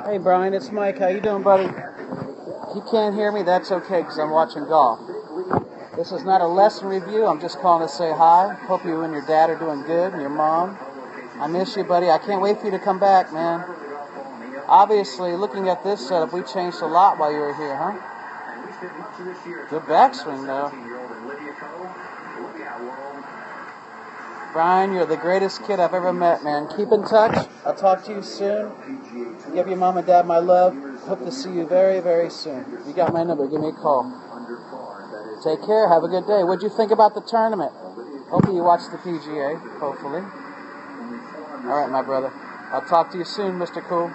Hey Brian, it's Mike. How you doing, buddy? If you can't hear me, that's okay because I'm watching golf. This is not a lesson review. I'm just calling to say hi. Hope you and your dad are doing good, and your mom. I miss you, buddy. I can't wait for you to come back, man. Obviously, looking at this setup, we changed a lot while you were here, huh? Good backswing, though. Brian, you're the greatest kid I've ever met, man. Keep in touch. I'll talk to you soon. Give your mom and dad my love. Hope to see you very, very soon. You got my number. Give me a call. Take care. Have a good day. What'd you think about the tournament? Hopefully you watched the PGA. Hopefully. All right, my brother. I'll talk to you soon, Mr. Cool.